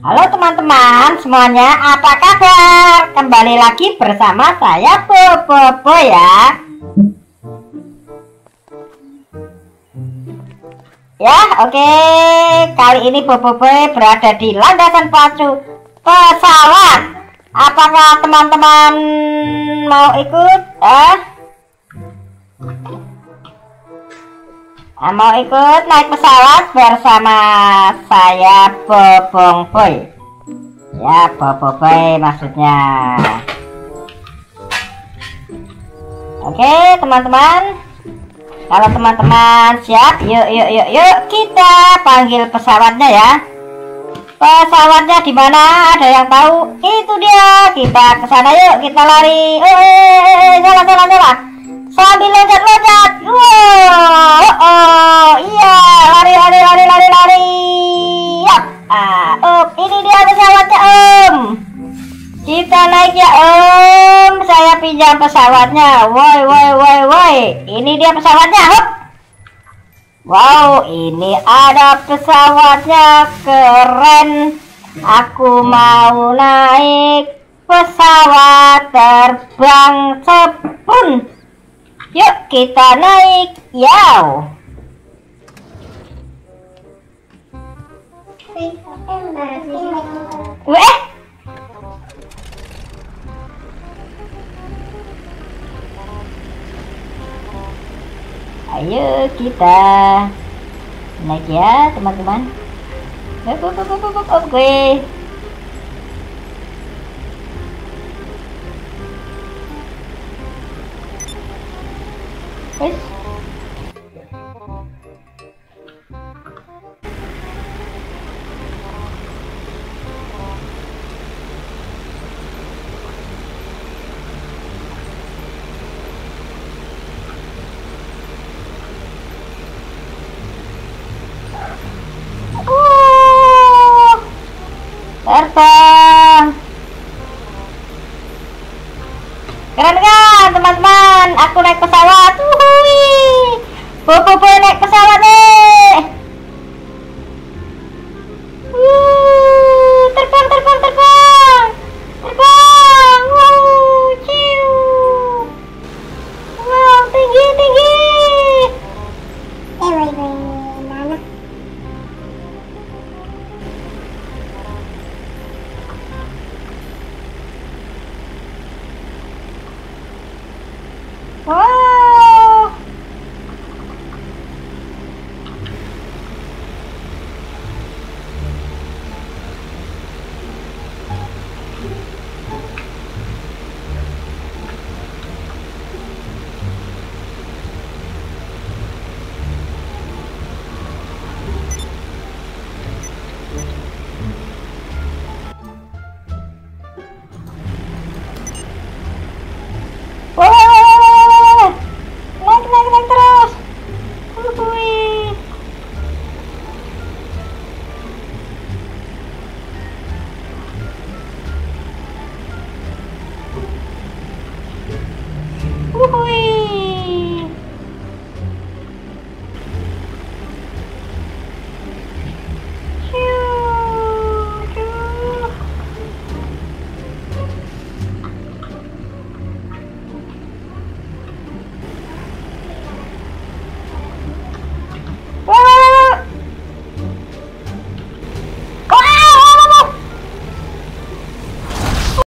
Halo teman-teman semuanya, apa kabar? Kembali lagi bersama saya Bobo ya. Ya, oke. Kali ini Bobo berada di landasan pacu pesawat. Apakah teman-teman mau ikut? Eh? Mau ikut naik pesawat bersama saya Bobong Boy. Ya Bobo Boy maksudnya. Oke teman-teman. Kalau teman-teman siap yuk yuk yuk yuk kita panggil pesawatnya ya. Pesawatnya di mana? Ada yang tahu? Itu dia. Kita ke sana yuk kita lari. Eh jalan jalan jalan sambil loncat-loncat wow oh, iya. Lari lari lari lari lari. Ya. Ah om ini dia pesawatnya om. Kita naik ya om. Saya pinjam pesawatnya. Woi woi woi woi. Ini dia pesawatnya hop. Wow ini ada pesawatnya. Keren. Aku mau naik pesawat terbang sepun Yuk kita naik. Yaw. Weh. Ayo kita naik ya teman-teman. Oke. Terbang. Keren kan teman-teman? Aku naik pesawat. Bobo naik pesawat nih.